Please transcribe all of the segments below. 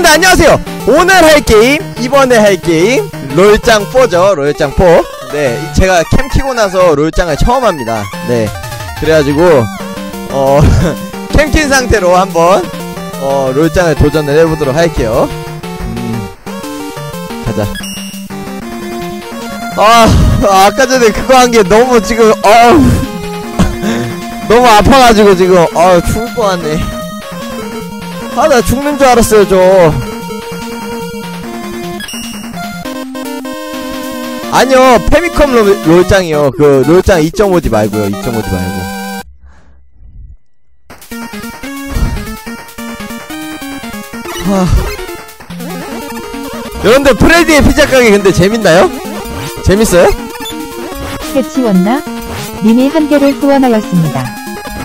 여러분들 안녕하세요 오늘 할 게임 이번에 할 게임 롤짱 4죠 롤짱 4 네, 제가 캠 키고 나서 롤짱을 처음 합니다. 네, 그래가지고 어, 캠 킨 상태로 한번 어, 롤짱을 도전을 해보도록 할게요. 음, 가자. 아, 아까 전에 그거 한 게 너무 지금 어 너무 아파가지고 지금 어 죽을 뻔했네. 아, 나 죽는 줄 알았어요, 저. 아니요 페미컴 롤, 롤짱이요 그 롤짱 2.5D 말고요 2.5D 말고 하... 여러분들 프레디의 피자 가게 근데 재밌나요? 재밌어요? 해치웠나? 님이 한 개를 후원하였습니다.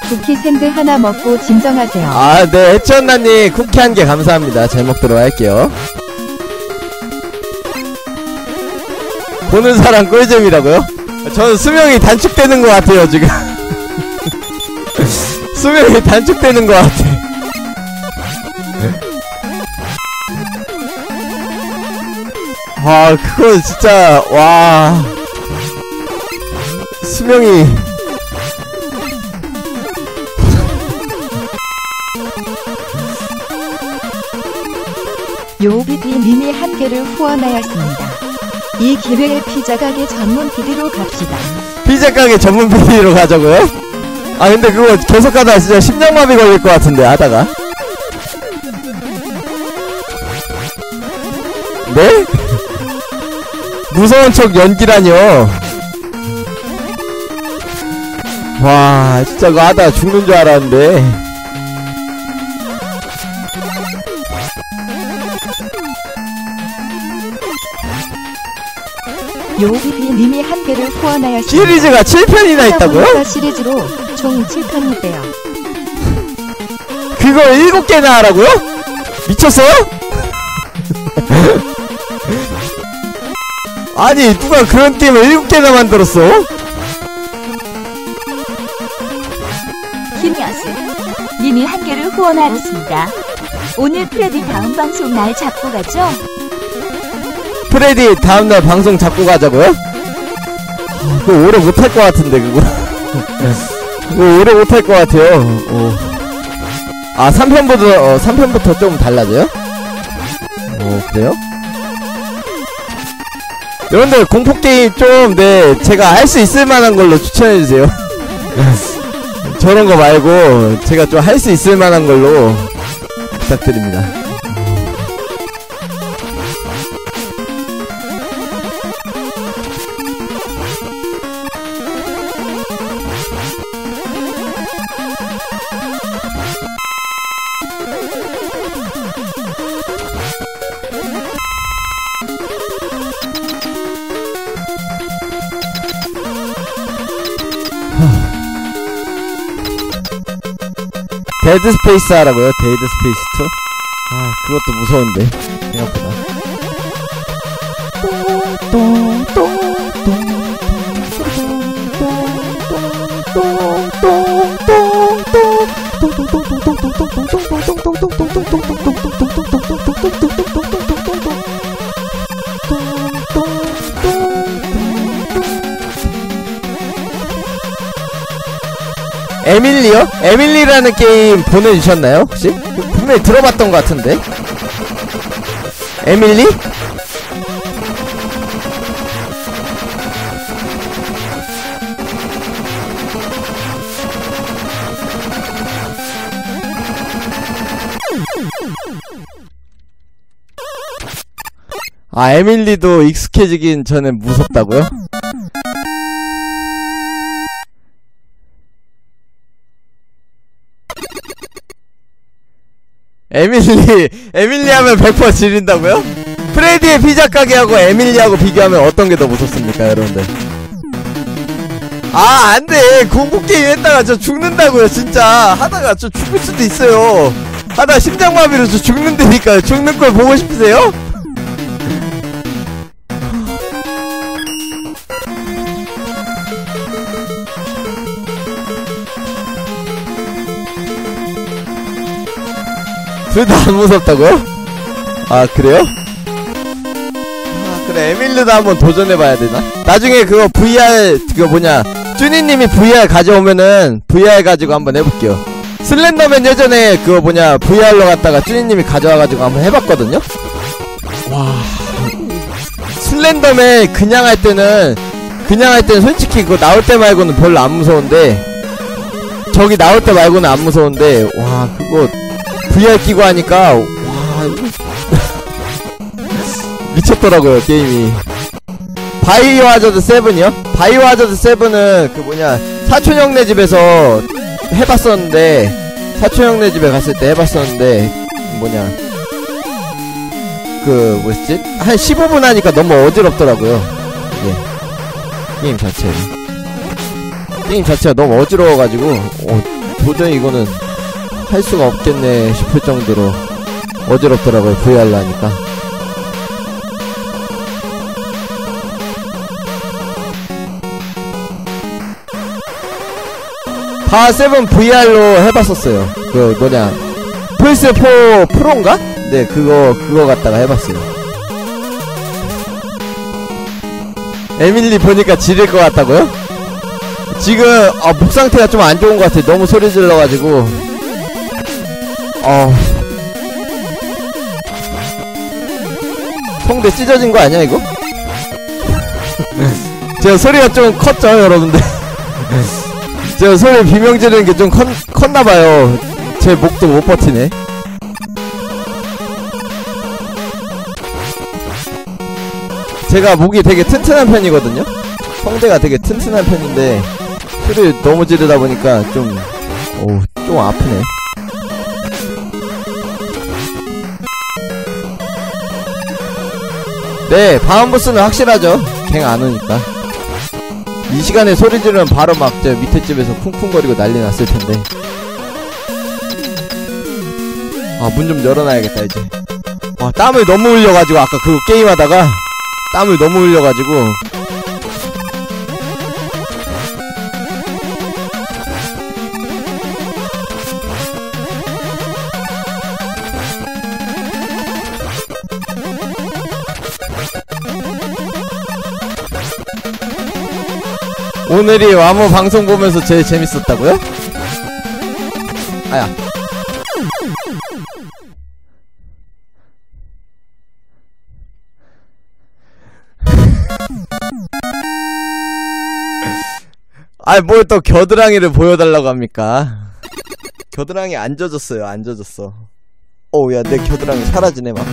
쿠키 샌드 하나 먹고 진정하세요. 아 네 해치원나님 쿠키 한 개 감사합니다. 잘 먹도록 할게요. 보는 사람 꿀잼이라고요? 저는 수명이 단축되는 것 같아요 지금. 수명이 단축되는 것 같아. 와 그거 진짜 와. 수명이 요비디 님이 한 개를 후원하였습니다. 이 기회에 피자 가게 전문 PD로 갑시다. 피자 가게 전문 PD로 가자고요? 아 근데 그거 계속 가다 진짜 심장마비 걸릴 것 같은데 하다가 네? 무서운 척 연기라뇨 와 진짜 그거 하다가 죽는 줄 알았는데 요비디 님이 한 개를 후원하였습니다. 시리즈가 7편이나 있다고요? 시리즈로 총 7편이대요. 그거 7개나 하라고요? 미쳤어요? 아니 누가 그런 게임을 7개나 만들었어? 김여수 님이 한 개를 후원하였습니다. 오늘 프레디 다음 방송 날 잡고 가죠? 프레디 다음날 방송 잡고 가자고요? 아, 그거 오래 못할 것 같은데 그거 그거 오래 못할 것 같아요 어. 아 3편부터 어, 3편부터 좀 달라져요? 어 그래요? 여러분들 공포게임 좀 네 제가 할 수 있을 만한 걸로 추천해주세요 저런 거 말고 제가 좀 할 수 있을 만한 걸로 부탁드립니다 데드 스페이스 하라고요? 데드 스페이스 2? 아, 그것도 무서운데. 에밀리요? 에밀리라는 게임 보내주셨나요? 혹시? 분명히 들어봤던 것 같은데? 에밀리? 아, 에밀리도 익숙해지긴 전에 무섭다고요? 에밀리, 에밀리 하면 100% 지린다고요? 프레디의 피자 가게하고 에밀리하고 비교하면 어떤 게 더 무섭습니까, 여러분들? 아, 안 돼. 공포게임 했다가 저 죽는다고요, 진짜. 하다가 저 죽을 수도 있어요. 하다가 심장마비로 저 죽는다니까요. 죽는 걸 보고 싶으세요? 둘다 안 무섭다고요? 아 그래요? 아 그래 에밀리도 한번 도전해봐야 되나? 나중에 그거 VR 그거 뭐냐 쭈니님이 VR 가져오면은 VR 가지고 한번 해볼게요 슬렌더맨 예전에 그거 뭐냐 VR로 갔다가 쭈니님이 가져와가지고 한번 해봤거든요? 와 슬렌더맨 그냥 할 때는 그냥 할 때는 솔직히 그거 나올 때 말고는 별로 안 무서운데 저기 나올 때 말고는 안 무서운데 와 그거 VR 끼고 하니까 와. 미쳤더라고요 게임이. 바이오 하자드 7이요? 바이오 하자드 7은 그 뭐냐 사촌 형네 집에서 해봤었는데 사촌 형네 집에 갔을 때 해봤었는데 뭐냐. 그 뭐였지? 한 15분 하니까 너무 어지럽더라고요. 예. 게임 자체 게임 자체가 너무 어지러워가지고 어, 도저히 이거는 할 수가 없겠네 싶을 정도로 어지럽더라고요 VR로 하니까 다 세븐 VR로 해봤었어요. 그 뭐냐 플스4 프로인가? 네 그거 그거 갖다가 해봤어요. 에밀리 보니까 지릴 것 같다고요? 지금 아, 목 상태가 좀 안 좋은 것 같아. 너무 소리 질러가지고 어 성대 찢어진 거 아니야 이거? 제가 소리가 좀 컸죠 여러분들. 제가 소리 비명 지르는 게 좀 컸나봐요. 제 목도 못 버티네. 제가 목이 되게 튼튼한 편이거든요? 성대가 되게 튼튼한 편인데, 소리 너무 지르다 보니까 좀, 어우, 좀 아프네. 네, 다음 보스는 확실하죠. 갱 안 오니까. 이 시간에 소리 지르면 바로 막 저 밑에 집에서 쿵쿵거리고 난리 났을 텐데. 아, 문 좀 열어놔야겠다, 이제. 아, 땀을 너무 흘려가지고, 아까 그 게임하다가, 땀을 너무 흘려가지고. 오늘이 와모 방송 보면서 제일 재밌었다고요? 아야. 아이 뭘 또 겨드랑이를 보여달라고 합니까? 겨드랑이 안 젖었어요 안 젖었어 어우 야내 겨드랑이 사라지네 막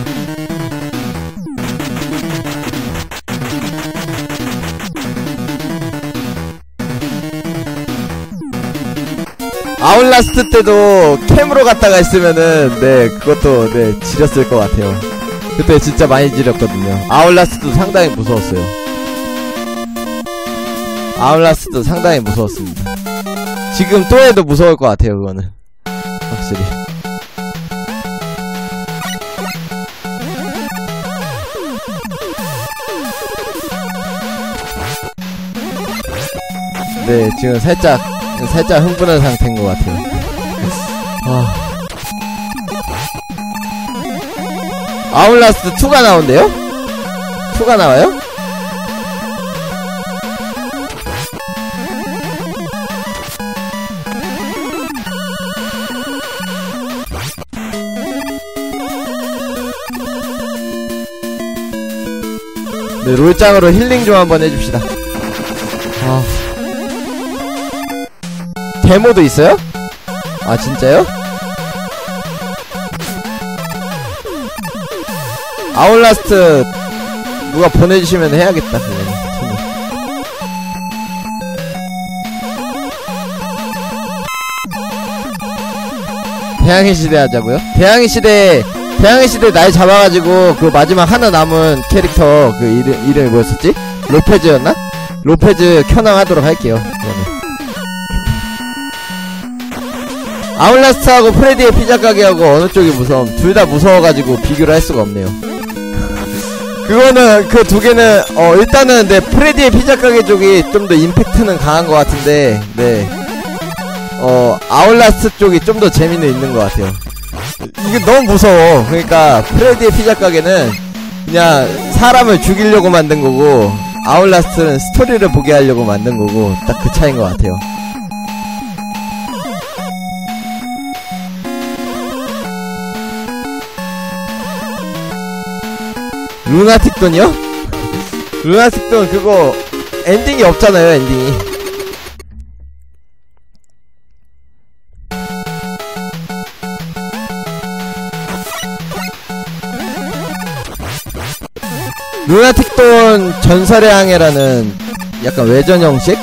아웃라스트 때도 cam으로 갔다가 있으면은 네 그것도 네 지렸을 것 같아요. 그때 진짜 많이 지렸거든요. 아웃라스트도 상당히 무서웠어요. 아웃라스트도 상당히 무서웠습니다. 지금 또 해도 무서울 것 같아요 그거는. 확실히. 네 지금 살짝 살짝 흥분한 상태인 것 같아요. 아. 아웃라스트 2가 나온대요? 2가 나와요? 네, 롤짱으로 힐링 좀 한번 해줍시다. 아. 데모도 있어요? 아 진짜요? 아웃라스트 누가 보내주시면 해야겠다 그거는 대항해 시대 하자고요? 대항해 시대 대항해 시대 날 잡아가지고 그 마지막 하나 남은 캐릭터 그 이름 이름이 뭐였었지? 로페즈였나? 로페즈 켠왕하도록 할게요. 그 아웃라스트하고 프레디의 피자 가게하고 어느 쪽이 무서움? 둘 다 무서워가지고 비교를 할 수가 없네요. 그거는 그 두 개는 어 일단은 네 프레디의 피자 가게 쪽이 좀 더 임팩트는 강한 것 같은데 네. 어 아웃라스트 쪽이 좀 더 재미는 있는 것 같아요. 이게 너무 무서워. 그러니까 프레디의 피자 가게는 그냥 사람을 죽이려고 만든 거고 아웃라스트는 스토리를 보게 하려고 만든 거고 딱 그 차이인 것 같아요. 루나틱돈이요? 루나틱돈 그거 엔딩이 없잖아요 엔딩이 루나틱돈 전설의 항해라는 약간 외전 형식?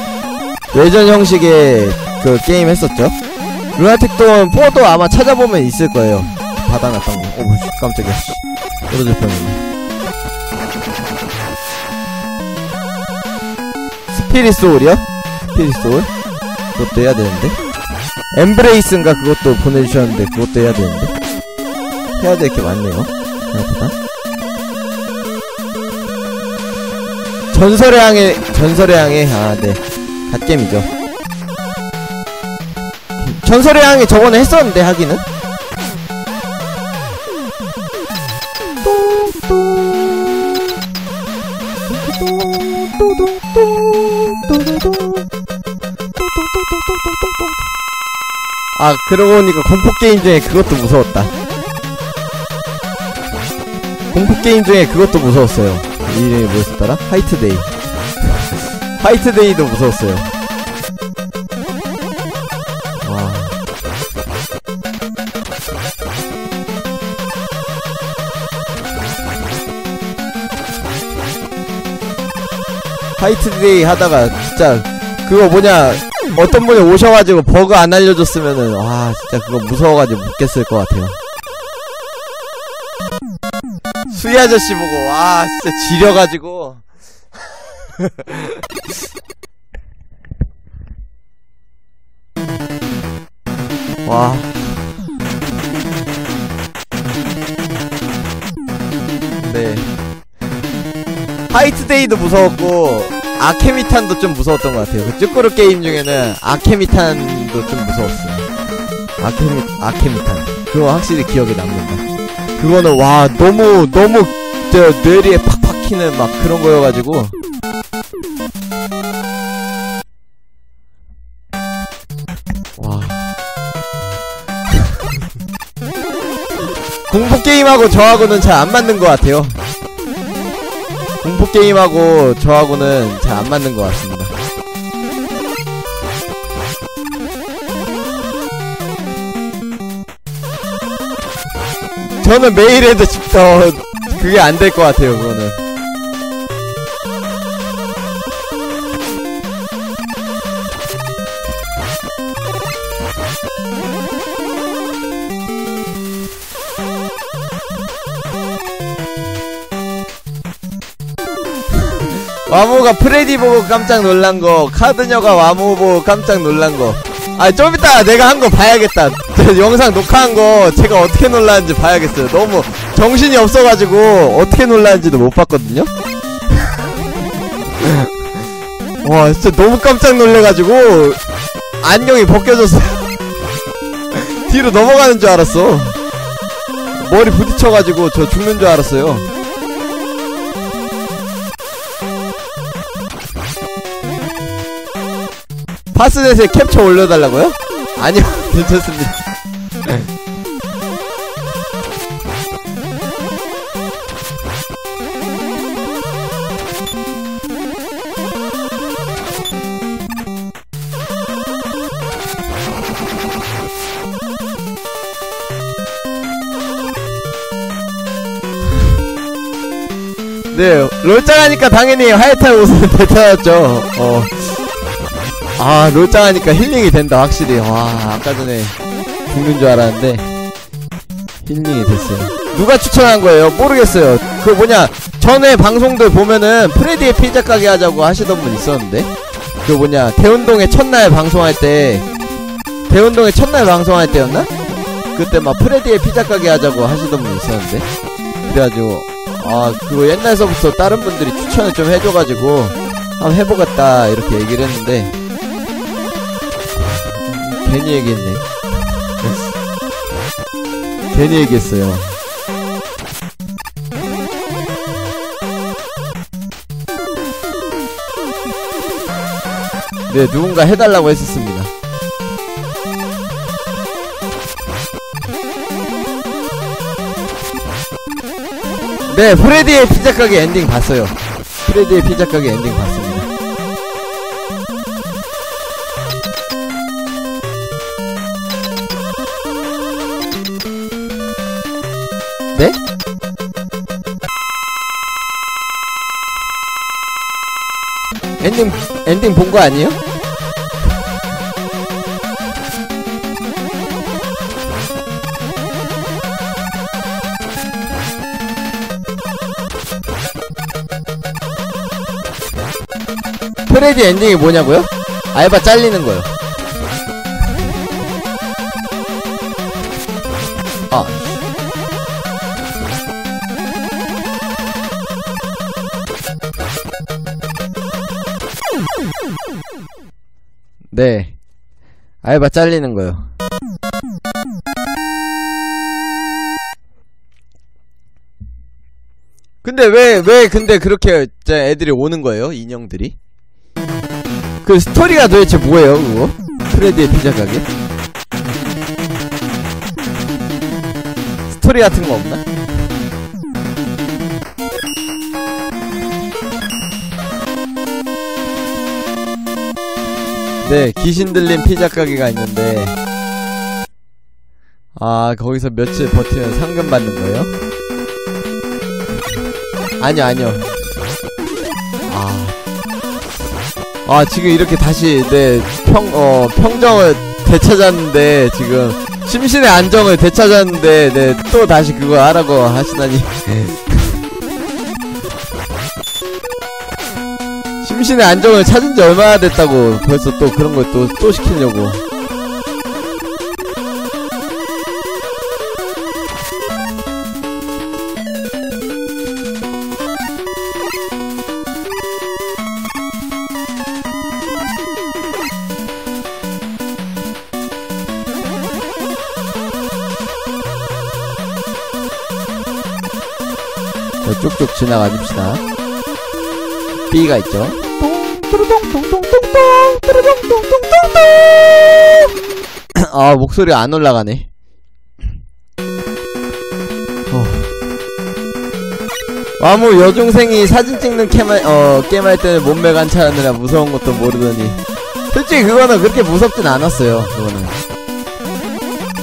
외전 형식의 그 게임 했었죠. 루나틱돈 4도 아마 찾아보면 있을 거예요. 받아놨던 거. 어, 씨, 깜짝이야. 씨. 떨어질 뻔했네. 스피릿 소울이요? 스피릿 소울? 그것도 해야 되는데. 엠브레이스인가 그것도 보내주셨는데 그것도 해야 되는데. 해야 될 게 많네요. 생각보다. 전설의 항해, 전설의 항해, 아, 네. 갓겜이죠. 전설의 항해 저번에 했었는데, 하기는. 아, 그러고 보니까 공포게임 중에 그것도 무서웠다. 공포게임 중에 그것도 무서웠어요. 이름이 뭐였더라? 화이트데이. 화이트데이도 무서웠어요. 와. 화이트데이 하다가 진짜 그거 뭐냐 어떤 분이 오셔가지고 버그 안 알려줬으면은 와 진짜 그거 무서워가지고 못 깼을 것 같아요. 수희 아저씨 보고 와 진짜 지려가지고 와 네. 화이트데이도 무서웠고 아케미탄도 좀 무서웠던 것 같아요. 그 쭈꾸루 게임 중에는 아케미탄도 좀 무서웠어요. 아케미 아케미탄 그거 확실히 기억에 남는다. 그거는 와 너무 너무 저 뇌리에 팍 박히는 막 그런 거여가지고 와 공포 게임하고 저하고는 잘 안 맞는 것 같아요. 공포 게임하고 저하고는 잘 안 맞는 것 같습니다. 저는 매일 해도 진짜 그게 안 될 것 같아요, 그거는. 와모가 프레디 보고 깜짝 놀란 거, 카드녀가 와모 보고 깜짝 놀란 거. 아, 좀 이따 내가 한 거 봐야겠다. 저 영상 녹화한 거 제가 어떻게 놀랐는지 봐야겠어요. 너무 정신이 없어가지고 어떻게 놀랐는지도 못 봤거든요? 와, 진짜 너무 깜짝 놀래가지고 안경이 벗겨졌어. 뒤로 넘어가는 줄 알았어. 머리 부딪혀가지고 저 죽는 줄 알았어요. 파스넷에 캡처 올려달라고요? 아니요, 괜찮습니다. 네, 롤짱 하니까 당연히 하이탈 옷은 괜찮았죠. 어. 아, 롤짱 하니까 힐링이 된다, 확실히. 와, 아까 전에 죽는 줄 알았는데, 힐링이 됐어요. 누가 추천한 거예요? 모르겠어요. 그 뭐냐, 전에 방송들 보면은 프레디의 피자 가게 하자고 하시던 분 있었는데, 그 뭐냐, 대운동의 첫날 방송할 때, 대운동의 첫날 방송할 때였나? 그때 막 프레디의 피자 가게 하자고 하시던 분 있었는데, 그래가지고, 아, 그거 옛날서부터 다른 분들이 추천을 좀 해줘가지고, 한번 해보겠다, 이렇게 얘기를 했는데, 괜히 얘기했네. 괜히 얘기했어요. 네, 누군가 해달라고 했었습니다. 네, 프레디의 피자 가게 엔딩 봤어요. 프레디의 피자 가게 엔딩 봤습니다. 엔딩 엔딩 본 거 아니에요? 프레디 엔딩이 뭐냐고요? 알바 잘리는 거요. 알바 잘리는 거요. 근데 왜, 왜 근데 그렇게 애들이 오는 거예요? 인형들이? 그 스토리가 도대체 뭐예요, 그거? 프레디의 피자 가게? 스토리 같은 거 없나? 네, 귀신 들린 피자 가게가 있는데, 아, 거기서 며칠 버티면 상금 받는 거예요? 아니요, 아니요. 아. 아, 지금 이렇게 다시, 네, 평, 어, 평정을 되찾았는데, 지금, 심신의 안정을 되찾았는데, 네, 또 다시 그거 하라고 하시다니. 심신의 안정을 찾은 지 얼마나 됐다고, 벌써 또 그런 걸 또, 또 시키려고. 자, 쭉쭉 지나가 줍시다. B가 있죠. 아, 목소리 안 올라가네. 어. 와무 여중생이 사진 찍는 캠할, 어, 게임 할 때는 몸매 관찰하느라 무서운 것도 모르더니. 솔직히 그거는 그렇게 무섭진 않았어요, 그거는.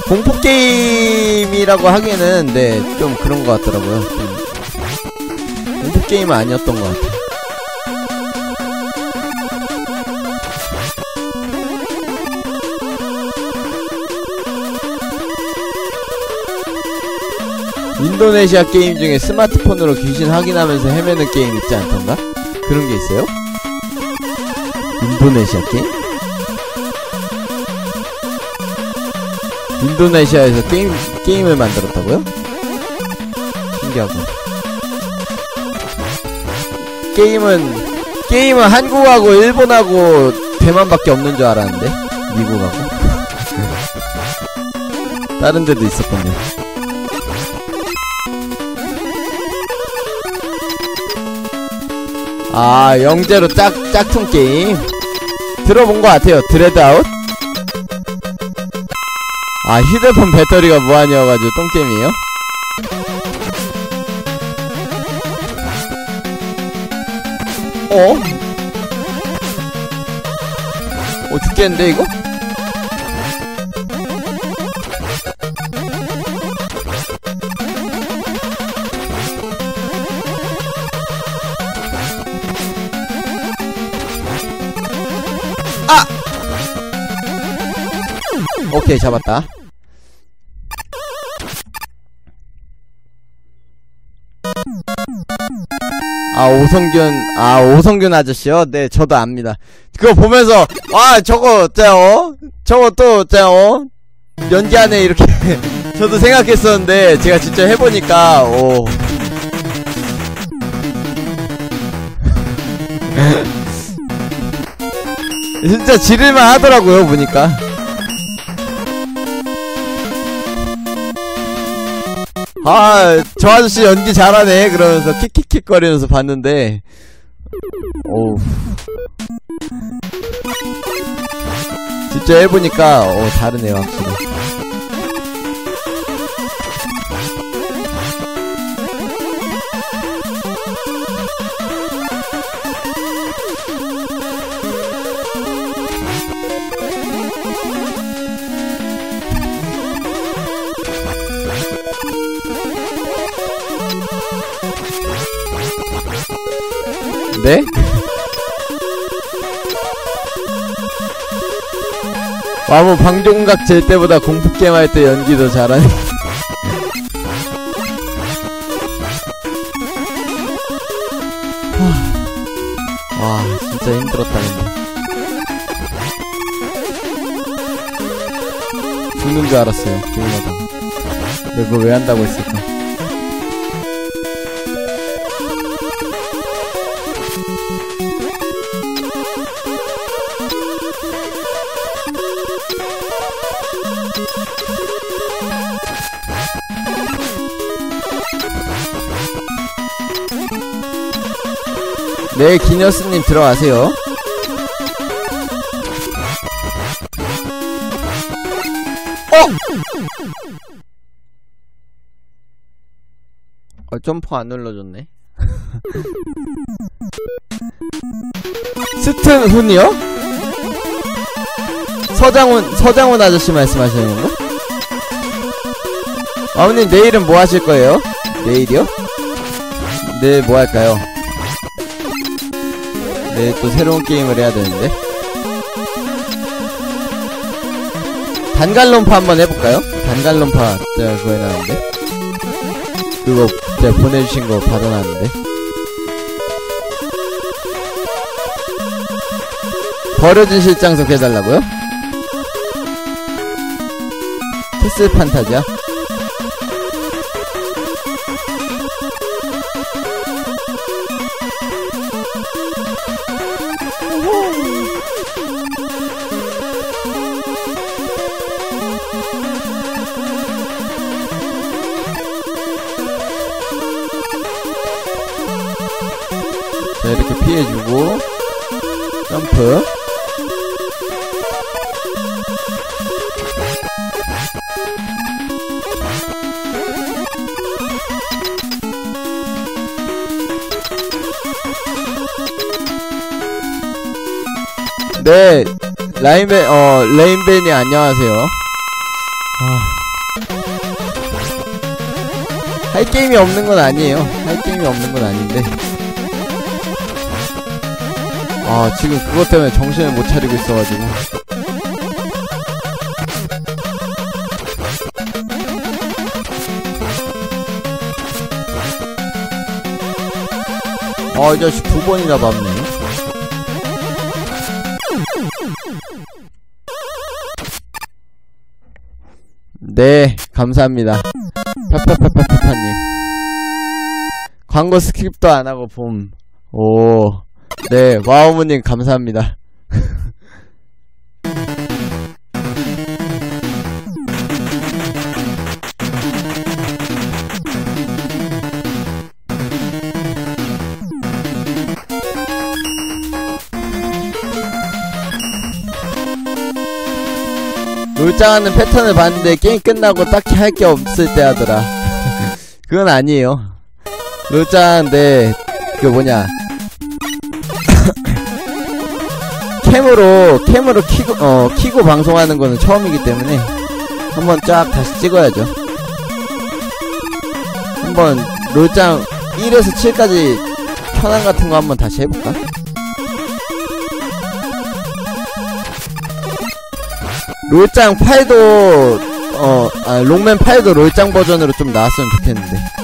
공포 게임이라고 하기에는, 네, 좀 그런 것 같더라고요. 좀 공포 게임은 아니었던 것 같아요. 인도네시아 게임 중에 스마트폰으로 귀신 확인하면서 헤매는 게임 있지 않던가? 그런 게 있어요? 인도네시아 게임? 인도네시아에서 게임, 게임을 만들었다고요? 신기하고. 게임은, 게임은 한국하고 일본하고 대만밖에 없는 줄 알았는데? 미국하고. 다른 데도 있었군요. 아, 영재로 짝, 짝퉁 게임. 들어본 것 같아요. 드레드아웃? 아, 휴대폰 배터리가 무한이어가지고 똥게임이에요? 어? 어, 죽겠는데, 이거? 오케이, 잡았다. 아, 오성균, 아, 오성균 아저씨요? 네, 저도 압니다. 그거 보면서, 와, 저거, 짜, 어? 저거 또, 짜, 어? 연기하네, 이렇게. 저도 생각했었는데, 제가 진짜 해보니까, 오. 진짜 지를만 하더라고요, 보니까. 아, 저 아저씨 연기 잘하네. 그러면서 킥킥킥 거리면서 봤는데, 어우. 진짜 해보니까, 어, 다르네요, 확실히. 네? 와뭐 방종각 질 때보다 공포게임 할 때 연기 더 잘하네. 하, 와 진짜 힘들었다 근데. 죽는 줄 알았어요. 게임하다가 근데 그거 왜 한다고 했을까 네, 기녀스님 들어가세요. 어! 어, 점프 안 눌러줬네. 스튼 훈이요? 서장훈, 서장훈 아저씨 말씀하시는 건가? 아버님, 내일은 뭐 하실 거예요? 내일이요? 네, 뭐 할까요? 네, 또 새로운 게임을 해야 되는데. 단갈론파 한번 해볼까요? 단갈론파 제가 그거 해놨는데. 그거 제가 보내주신 거 받아놨는데. 버려진 실장석 해달라고요? 테스 판타지야? 네 라인벤 어 레인벤이 안녕하세요. 아. 할 게임이 없는 건 아니에요. 할 게임이 없는 건 아닌데. 아 지금 그것 때문에 정신을 못 차리고 있어가지고. 아 이 자식 두 번이나 밟네 네 감사합니다. 파파파파파파님. 광고 스킵도 안 하고 봄. 오, 네, 와우무님 감사합니다. 롤짱하는 패턴을 봤는데 게임 끝나고 딱히 할 게 없을 때 하더라. 그건 아니에요. 롤짱인데 그 뭐냐 캠으로 캠으로 키고 어 키고 방송하는 거는 처음이기 때문에 한번 쫙 다시 찍어야죠. 한번 롤짱 1에서 7까지 현황 같은 거 한번 다시 해볼까? 롤짱 8도 어, 아, 롱맨 8도 롤짱 버전으로 좀 나왔으면 좋겠는데.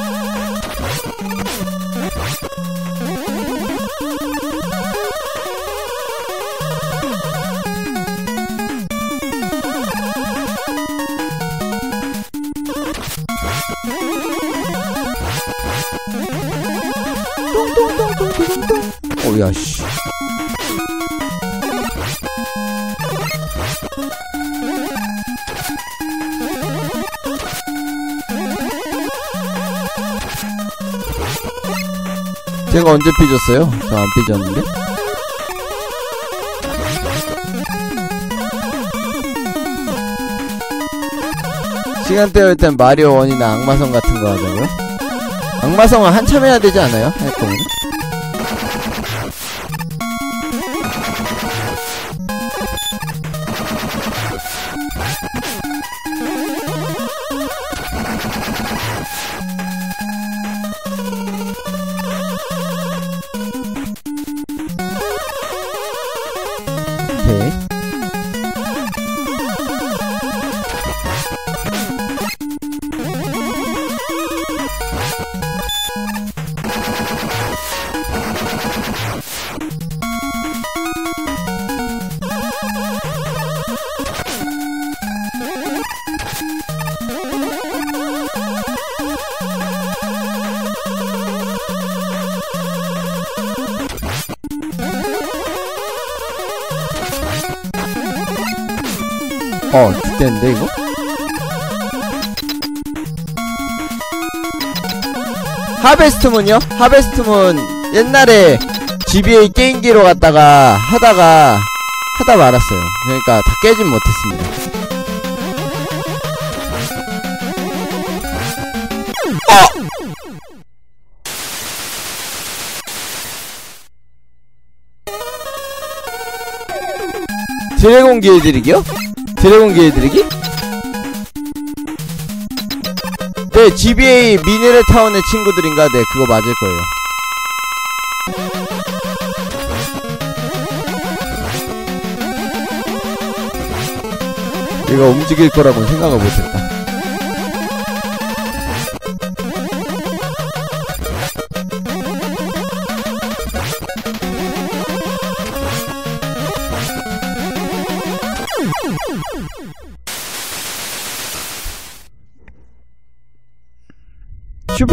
언제 삐졌어요? 저 안 삐졌는데? 시간대일 땐 마리오 원이나 악마성 같은 거 하자고요? 악마성은 한참 해야 되지 않아요? 할 거면? 오 어, 죽겠는데, 이거? 하베스트문요? 하베스트문 옛날에 GBA 게임기로 갔다가 하다가 하다 말았어요. 그러니까 다 깨진 못했습니다. 드래곤 기회드리기요? 드래곤 기회드리기? 네, GBA 미네랄 타운의 친구들인가? 네, 그거 맞을 거예요. 얘가 움직일 거라고는 생각을 못했다.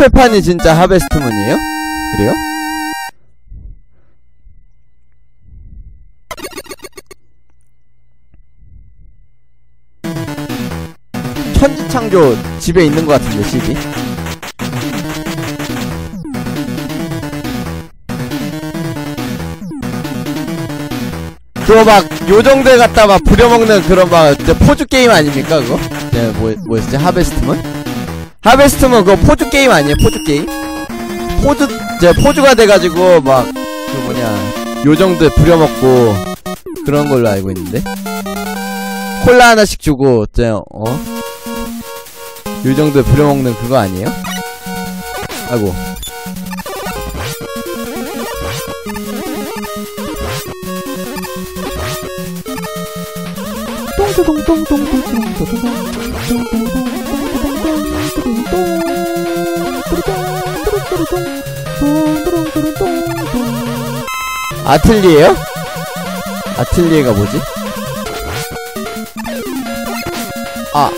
슈페판이 진짜 하베스트문이에요? 그래요? 천지창조 집에 있는 것 같은데 CD 그거 막 요정들 갖다 막 부려먹는 그런 막 포즈 게임 아닙니까 그거? 네, 뭐, 뭐였지? 하베스트문? 하베스트문 그거 포즈 게임 아니에요? 포즈 게임? 포즈 이제 포즈가 돼가지고 막 그 뭐냐 요정들 부려먹고 그런 걸로 알고 있는데 콜라 하나씩 주고 이제 어 요정들 부려먹는 그거 아니에요? 아이고 아틀리에요? 아틀리에가 뭐지? 아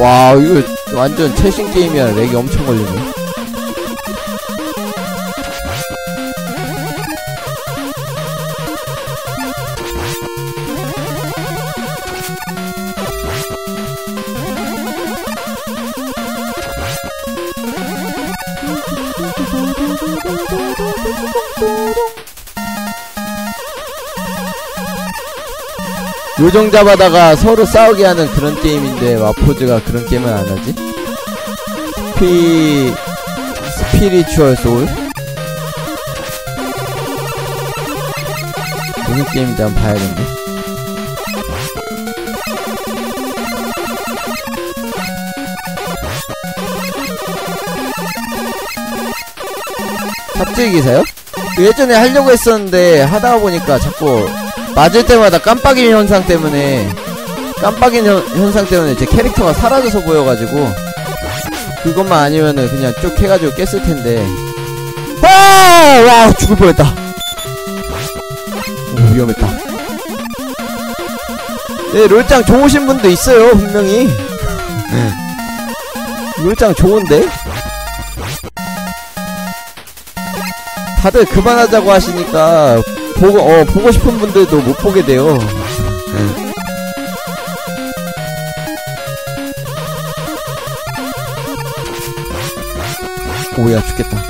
와, 이거 완전 최신 게임이야. 렉이 엄청 걸리네. 요정 잡아다가 서로 싸우게 하는 그런 게임인데 와포즈가 그런 게임을 안 하지? 스피 스피리추얼 소울 무슨 게임인지 한번 봐야겠네. 삽질 기사요? 그 예전에 하려고 했었는데 하다가 보니까 자꾸 맞을 때마다 깜빡임 현상 때문에 깜빡임 현, 현상 때문에 제 캐릭터가 사라져서 보여가지고 그것만 아니면은 그냥 쭉 해가지고 깼을 텐데. 아! 와 죽을 뻔했다. 오 위험했다. 네 롤짱 좋으신 분도 있어요 분명히. 네. 롤짱 좋은데? 다들 그만하자고 하시니까 보고 어 보고 싶은 분들도 못 보게 돼요. 네. 오야 죽겠다.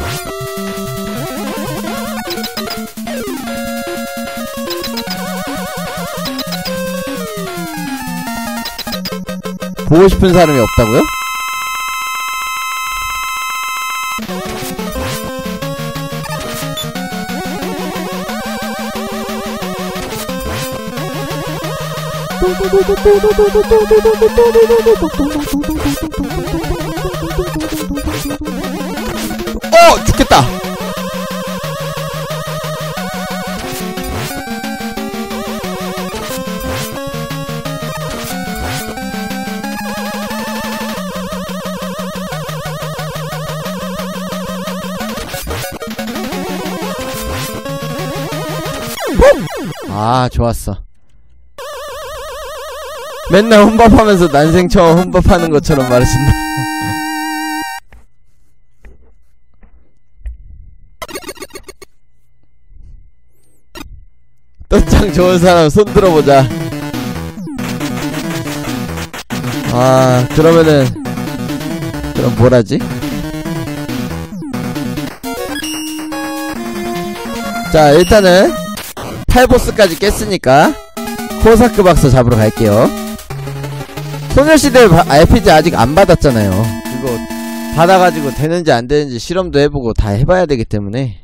보고 싶은 사람이 없다고요? 어 죽겠다. 아 좋았어 맨날 혼밥하면서 난생 처음 혼밥하는 것처럼 말하신다. 또짱 좋은 사람 손 들어보자. 아 그러면은 그럼 뭐라지? 자 일단은 8보스까지 깼으니까 코사크 박사 잡으러 갈게요 소녀시대 바- RPG 아직 안 받았잖아요. 이거 받아가지고 되는지 안 되는지 실험도 해보고 다 해봐야 되기 때문에.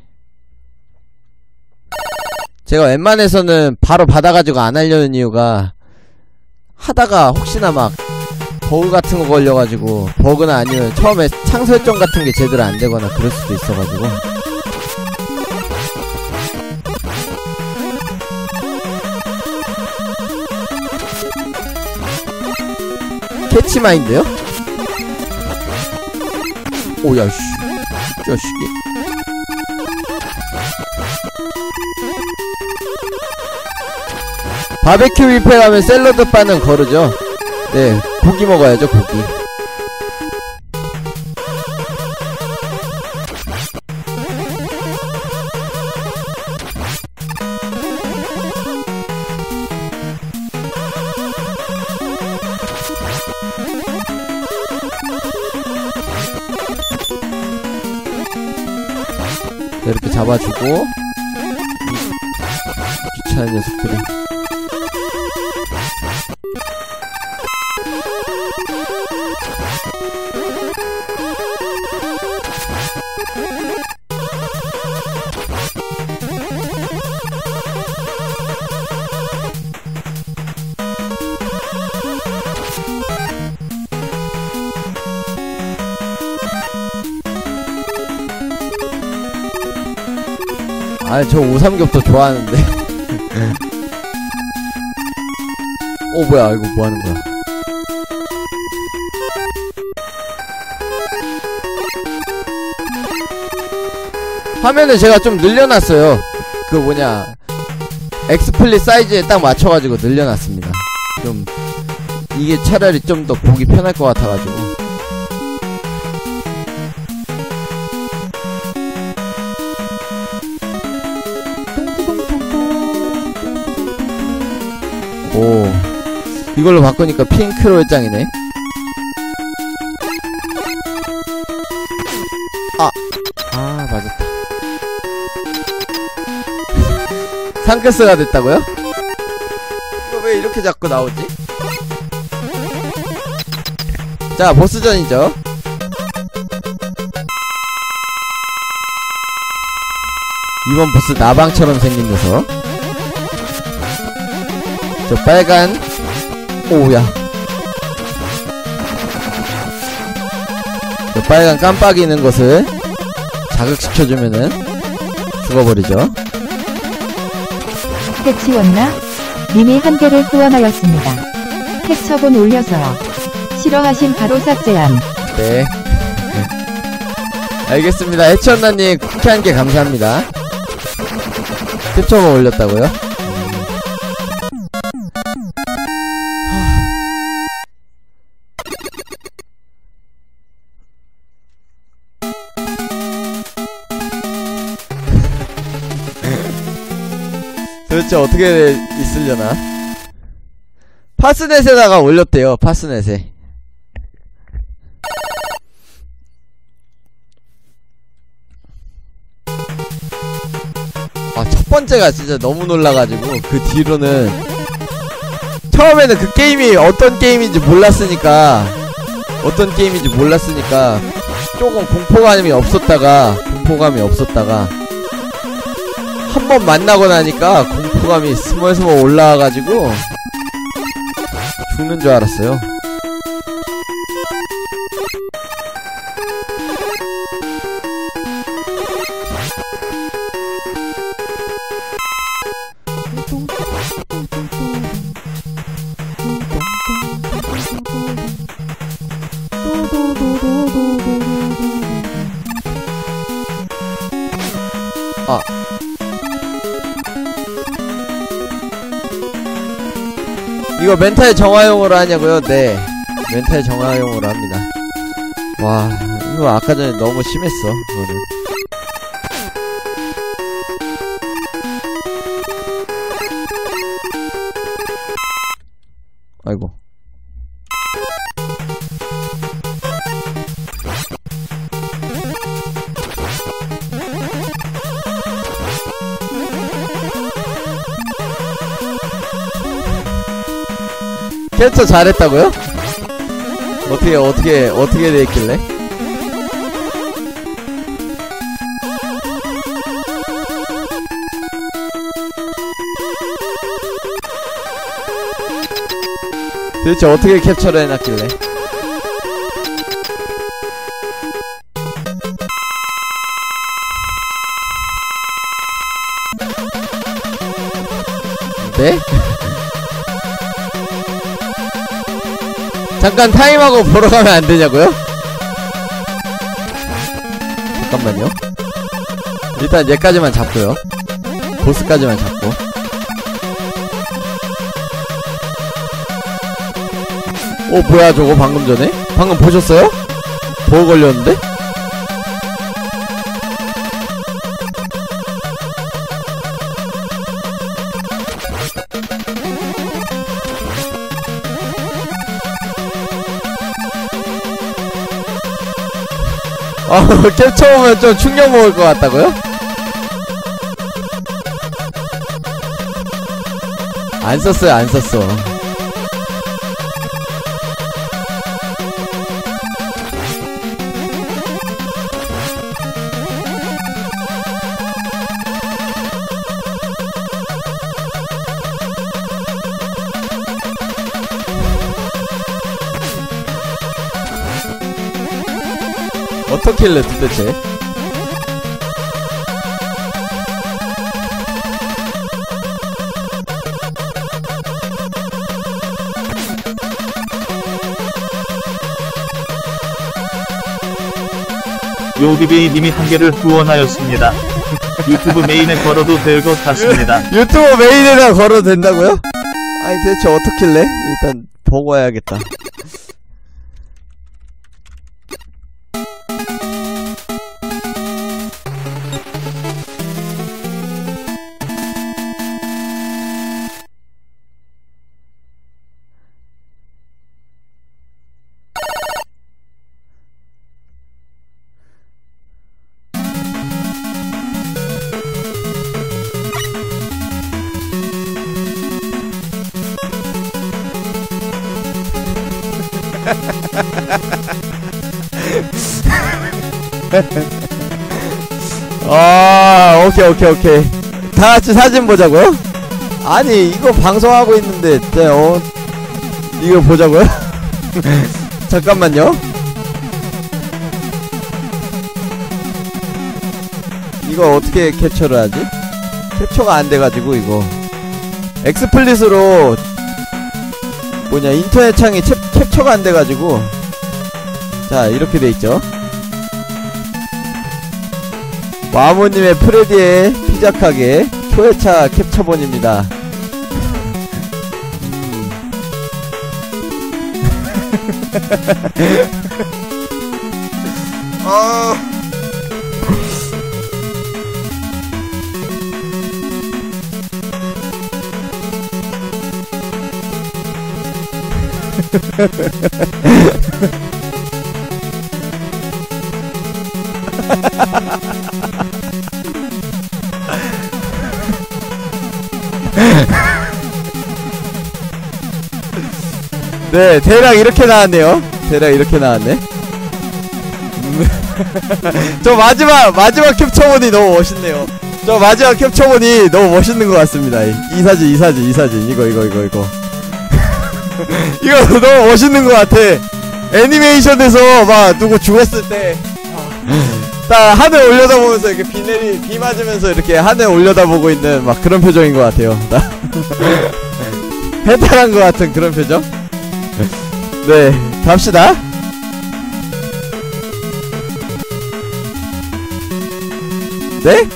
제가 웬만해서는 바로 받아가지고 안 하려는 이유가 하다가 혹시나 막 버그 같은 거 걸려가지고 버그나 아니면 처음에 창 설정 같은 게 제대로 안 되거나 그럴 수도 있어가지고 캐치마인드요? 오야 씨. 자식이. 바베큐 뷔페 가면 샐러드 바는 거르죠? 네 고기 먹어야죠 고기 잡아주고 귀찮은 녀석들이 아, 저 오삼겹도 좋아하는데. 어, 뭐야, 이거 뭐 하는 거야. 화면을 제가 좀 늘려놨어요. 그 뭐냐. XSplit 사이즈에 딱 맞춰가지고 늘려놨습니다. 좀, 이게 차라리 좀 더 보기 편할 것 같아가지고. 이걸로 바꾸니까 핑크로 짱이네 아! 아 맞았다 상크스가 됐다고요? 이거 왜 이렇게 자꾸 나오지? 자 보스전이죠 이번 보스 나방처럼 생긴 녀석 저 빨간 오우야 저 빨간 깜빡이는 것을 자극시켜주면은 죽어버리죠 해치웠나? 님이 한 개를 후원하였습니다. 해처본 올려서요. 싫어하신 바로 삭제함. 네 알겠습니다 해치언나님 쿠키 한 개 감사합니다 캡처만 올렸다고요? 진짜 어떻게 있으려나? 파스넷에다가 올렸대요 파스넷에. 아 첫번째가 진짜 너무 놀라가지고 그 뒤로는 처음에는 그 게임이 어떤 게임인지 몰랐으니까 어떤 게임인지 몰랐으니까 조금 공포감이 없었다가 공포감이 없었다가 한 번 만나고 나니까 공포감이 스멀스멀 올라와가지고 죽는 줄 알았어요. 이거 멘탈 정화용으로 하냐고요? 네. 멘탈 정화용으로 합니다. 와, 이거 아까 전에 너무 심했어, 그거는. 캡처 잘했다고요? 어떻게 어떻게 어떻게 돼 있길래? 도대체 어떻게 캡처를 해놨길래? 네? 잠깐 타임하고 보러 가면 안 되냐고요? 잠깐만요. 일단 얘까지만 잡고요. 보스까지만 잡고. 어, 뭐야, 저거 방금 전에? 방금 보셨어요? 보호 걸렸는데? 어, 캡처 오면 좀 충격 먹을 것 같다고요? 안 썼어요, 안 썼어. 어떻길래 도대체? 요비베이님이 한 개를 후원하였습니다. 유튜브 메인에 걸어도 될 것 같습니다. 유튜브 메인에다 걸어도 된다고요? 아니 대체 어떻길래? 일단 보고 와야겠다. 오케이 오케이 다 같이 사진 보자고요? 아니 이거 방송하고 있는데 네, 어 이거 보자고요? 잠깐만요 이거 어떻게 캡처를 하지? 캡처가 안 돼가지고 이거 엑스플릿으로 뭐냐 인터넷 창이 캡, 캡처가 안 돼가지고 자 이렇게 돼 있죠 마모님의 프레디의 피자 가게 초회차 캡처본입니다. 아. 네, 대략 이렇게 나왔네요. 대략 이렇게 나왔네. 저 마지막, 마지막 캡처본이 너무 멋있네요. 저 마지막 캡처본이 너무 멋있는 것 같습니다. 이, 사진, 이 사진, 이 사진. 이거, 이거, 이거, 이거. 이거 너무 멋있는 것 같아. 애니메이션에서 막 누구 죽었을 때. 아. 딱 하늘 올려다보면서 이렇게 비 내리, 비 맞으면서 이렇게 하늘 올려다보고 있는 막 그런 표정인 것 같아요. 나- 해탈한 것 같은 그런 표정? 네, 갑시다. 네?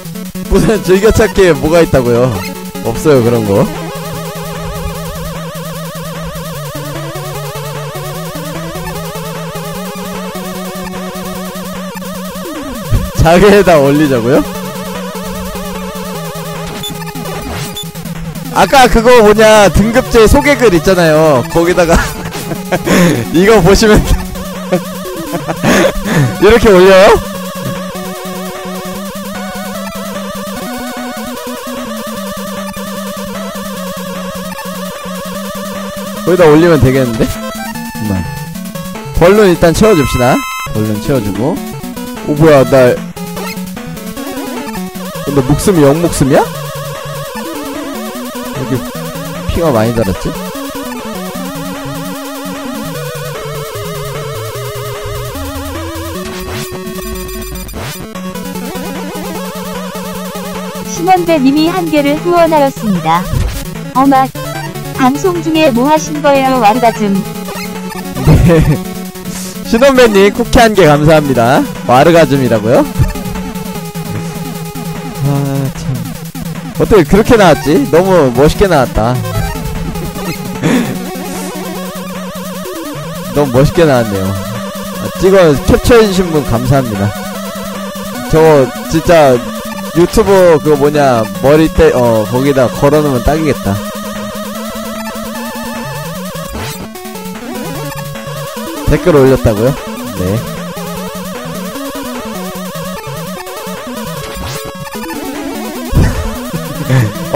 무슨 즐겨찾기에 뭐가 있다고요? 없어요, 그런 거. 자기에다 올리자고요? 아까 그거 뭐냐 등급제 소개글 있잖아요 거기다가 이거 보시면 이렇게 올려요? 거기다 올리면 되겠는데? 벌룬 일단 채워줍시다 벌룬 채워주고 오 뭐야 나 너 목숨이 영 목숨이야? 여기 피가 많이 달았지? 신현배님이 한 개를 후원하였습니다. 어마, 방송 중에 뭐 하신 거예요, 와르다즘? 네. 신원배님 쿠키 한 개 감사합니다. 마르가즘이라고요? 어떻게 그렇게 나왔지? 너무 멋있게 나왔다. 너무 멋있게 나왔네요. 아, 찍어, 캡처해주신 분 감사합니다. 저거, 진짜, 유튜브 그거 뭐냐, 머리대, 어, 거기다 걸어놓으면 딱이겠다. 댓글 올렸다고요? 네.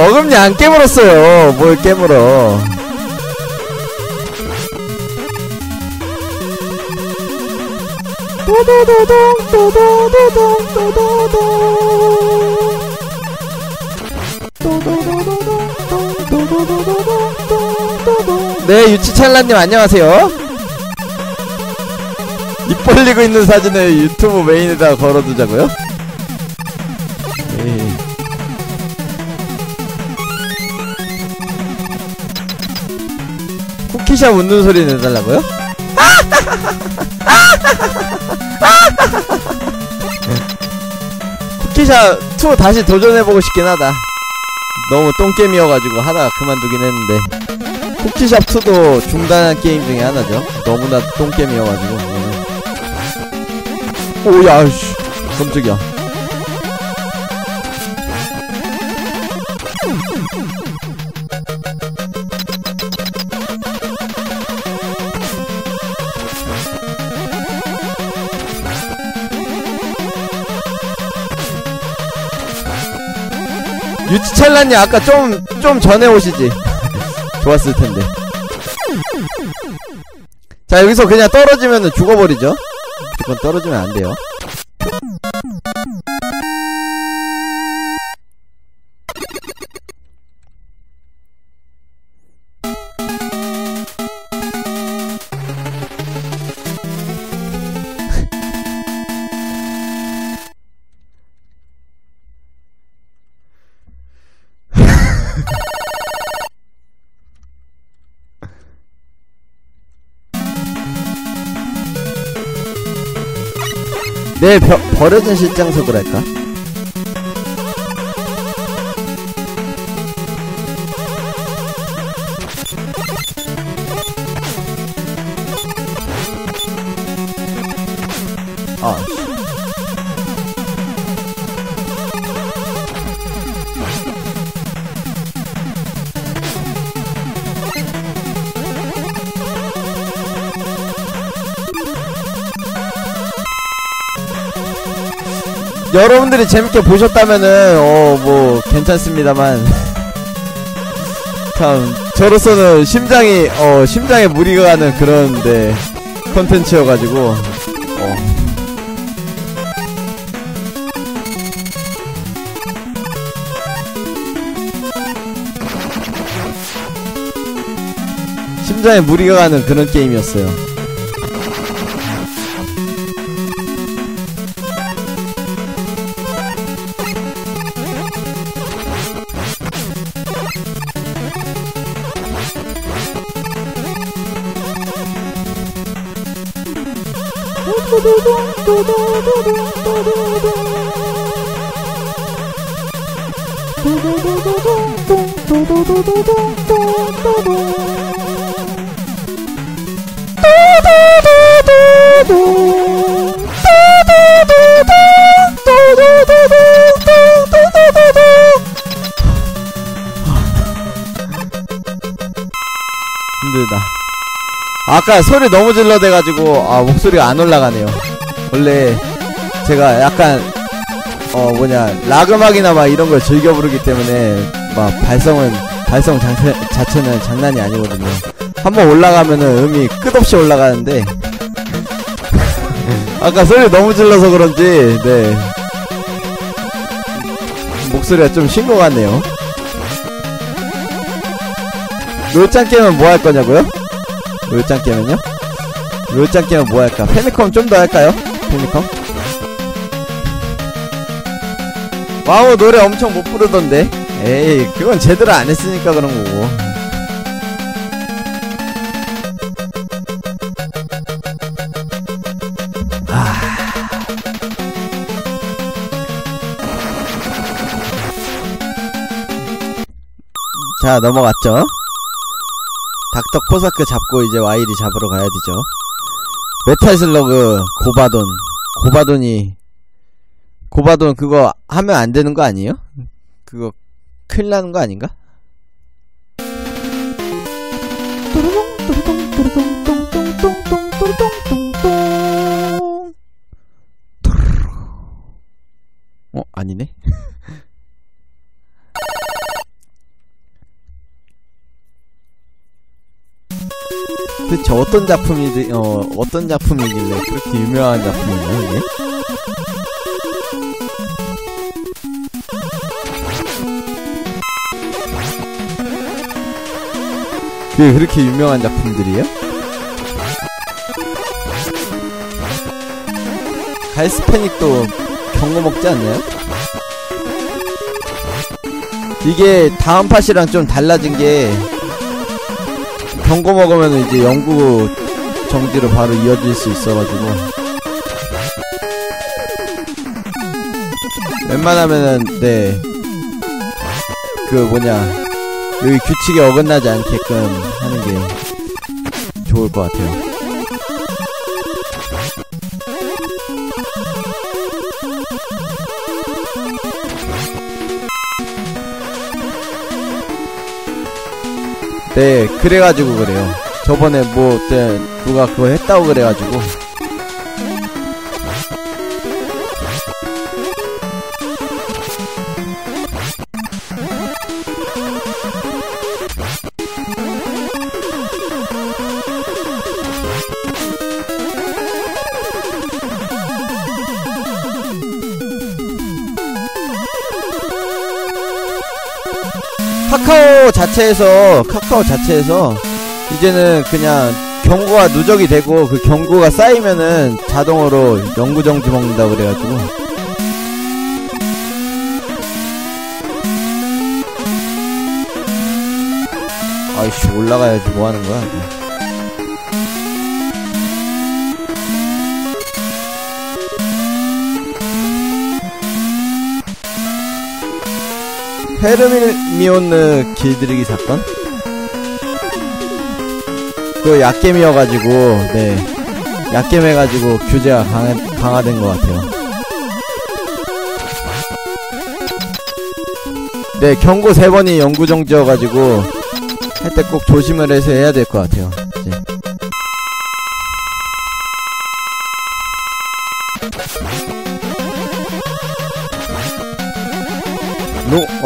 어금니 안 깨물었어요. 뭘 깨물어. 도도도동 도도도동 도도동 네 유치찰라님 안녕하세요 입 벌리고 있는 사진을 유튜브 메인에다가 걸어두자고요? 쿠키샵 웃는 소리 내달라고요? 쿠키샵 2 다시 도전해보고 싶긴 하다. 너무 똥게임이어가지고 하다가 그만두긴 했는데. 쿠키샵 2도 중단한 게임 중에 하나죠. 너무나 똥게임이어가지고. 오야 씨. 깜짝이야 유치찰라님 아까 좀 좀 전에 오시지. 좋았을 텐데. 자 여기서 그냥 떨어지면은 죽어버리죠. 무조건 떨어지면 안 돼요 내 벼, 버려진 실장석을할까 여러분들이 재밌게 보셨다면은 어 뭐 괜찮습니다만 참 저로서는 심장이 어 심장에 무리가 가는 그런데 컨텐츠여가지고 어 심장에 무리가 가는 그런 게임이었어요. 아까 소리 너무 질러대가지고 아 목소리가 안 올라가네요. 원래 제가 약간 어 뭐냐 락 음악이나 막 이런 걸 즐겨 부르기 때문에 막 발성은 발성 자체, 자체는 장난이 아니거든요. 한번 올라가면은 음이 끝없이 올라가는데 아까 소리 너무 질러서 그런지 네 목소리가 좀 쉰 것 같네요. 롤짱 게임은 뭐 할 거냐고요? 롤짱 게임은요? 롤짱 게임은 뭐 할까? 패미컴 좀 더 할까요? 패미컴? 와우 노래 엄청 못 부르던데 에이 그건 제대로 안 했으니까 그런 거고 자 넘어갔죠 닥터 코사크 잡고 이제 와이리 잡으러 가야 되죠 메탈 슬러그 고바돈 고바돈이 고바돈 그거 하면 안 되는 거 아니에요? 그거 큰일 나는 거 아닌가? 어 아니네 대체 어떤 작품이지 어 어떤 작품이길래 그렇게 유명한 작품이냐 이게? 그게 그렇게 유명한 작품들이에요? 갈스패닉도 경고 먹지 않나요? 이게 다음 팟이랑 좀 달라진 게 경고 먹으면 이제 연구 정지로 바로 이어질 수 있어가지고. 웬만하면은 네. 그 뭐냐. 여기 규칙에 어긋나지 않게끔 하는 게 좋을 것 같아요. 네, 그래가지고 그래요. 저번에 뭐, 네, 누가 그거 했다고 그래가지고. 자체에서 카카오 자체에서 이제는 그냥 경고가 누적이 되고 그 경고가 쌓이면은 자동으로 영구 정지 먹는다 그래가지고. 아이씨 올라가야지 뭐 하는 거야 헤르미온느 길들이기 사건? 그 약겜이어가지고 네. 약겜 해가지고 규제가 강화, 강화된 것 같아요. 네 경고 세 번이 영구정지여가지고 할 때 꼭 조심을 해서 해야 될 것 같아요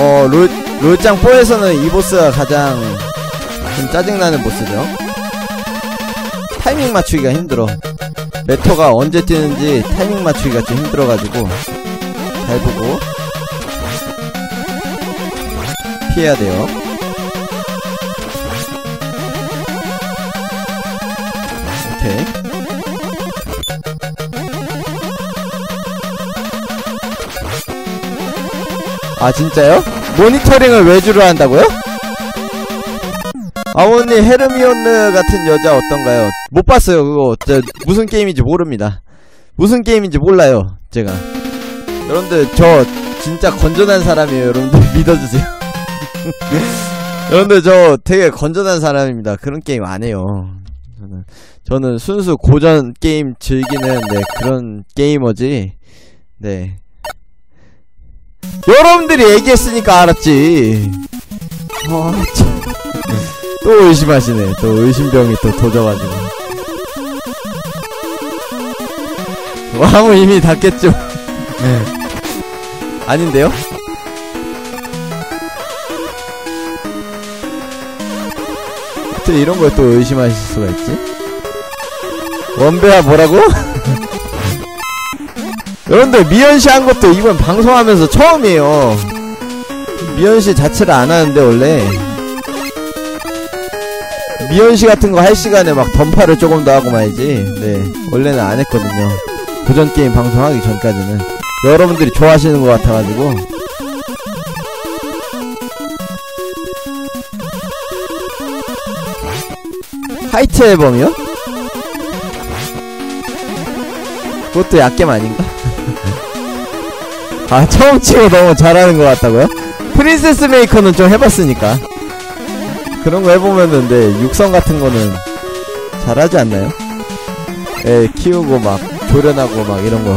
어, 롤, 롤짱 4에서는 이 보스가 가장 좀 짜증나는 보스죠. 타이밍 맞추기가 힘들어. 메터가 언제 뛰는지 타이밍 맞추기가 좀 힘들어가지고 잘 보고 피해야 돼요. 오케이. 아 진짜요? 모니터링을 외주로 한다고요? 아버님 헤르미온느 같은 여자 어떤가요? 못 봤어요 그거. 저 무슨 게임인지 모릅니다. 무슨 게임인지 몰라요 제가. 여러분들 저 진짜 건전한 사람이에요 여러분들. 믿어주세요. 여러분들 저 되게 건전한 사람입니다. 그런 게임 안 해요. 저는 저는 순수 고전 게임 즐기는 네 그런 게이머지. 네 여러분들이 얘기했으니까 알았지 아, 참. 또 의심하시네. 또 의심병이 또 도져가지고. 왕은 이미 닫겠죠. 네. 아닌데요? 어떻게 이런 걸 또 의심하실 수가 있지? 원배야 뭐라고? 여러분들 미연씨 한 것도 이번 방송하면서 처음이에요. 미연씨 자체를 안 하는데 원래 미연씨 같은 거 할 시간에 막 던파를 조금 더 하고 말이지. 네 원래는 안 했거든요. 고전 게임 방송하기 전까지는 여러분들이 좋아하시는 것 같아가지고 화이트 앨범이요? 그것도 야겜 아닌가? 아 처음 치고 너무 잘하는 것 같다고요? 프린세스 메이커는 좀 해봤으니까 그런 거 해보면은 네 육성 같은 거는 잘하지 않나요? 애 키우고 막 조련하고 막 이런 거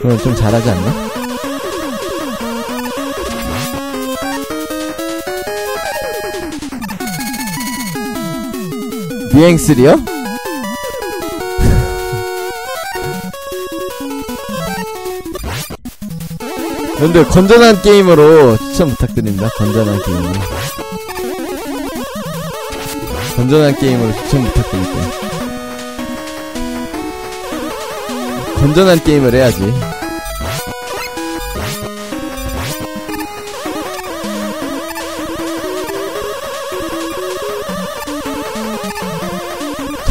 그건 좀 잘하지 않나? 미행3요? 근데 건전한 게임으로 추천 부탁드립니다. 건전한 게임으로. 건전한 게임으로 추천 부탁드릴게요. 건전한 게임을 해야지.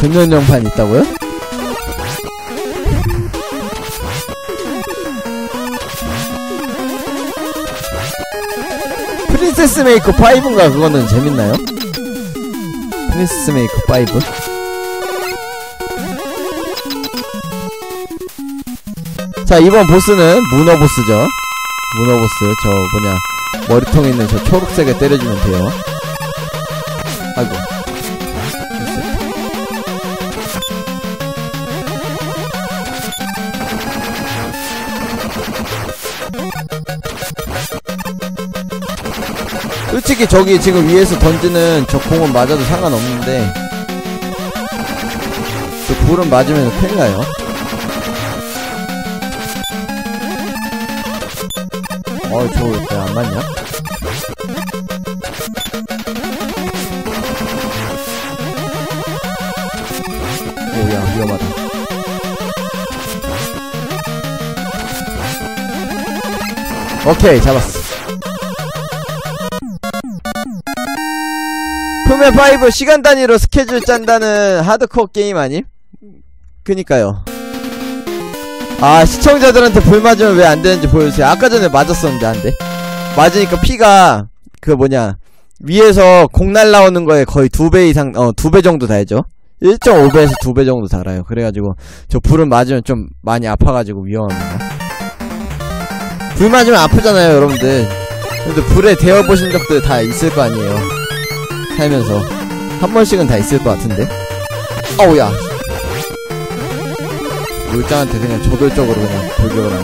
전연령판 있다고요? 프린세스 메이커 5인가? 그거는 재밌나요? 프린세스 메이커 5? 자 이번 보스는 문어 보스죠. 문어 보스. 저 뭐냐 머리통에 있는 저 초록색을 때려주면 돼요. 아이고 솔직히 저기 지금 위에서 던지는 저 공은 맞아도 상관없는데 저 불은 맞으면 큰일 나요. 어 저거 왜안 맞냐? 오야 위험하다. 오케이 잡았어 품에5 시간 단위로 스케줄 짠다는 하드코어 게임 아님? 그니까요 아 시청자들한테 불 맞으면 왜 안되는지 보여주세요 아까 전에 맞았었는데 안돼 맞으니까 피가 그 뭐냐 위에서 공 날라오는 거에 거의 두 배 이상 어 두 배 정도 달죠 1.5배에서 두 배 정도 달아요 그래가지고 저 불은 맞으면 좀 많이 아파가지고 위험합니다 불 맞으면 아프잖아요 여러분들 근데 불에 데워보신 적들 다 있을 거 아니에요 살면서 한 번씩은 다 있을 것 같은데? 어우야. 물장한테 그냥 저돌적으로 그냥 돌격을 하네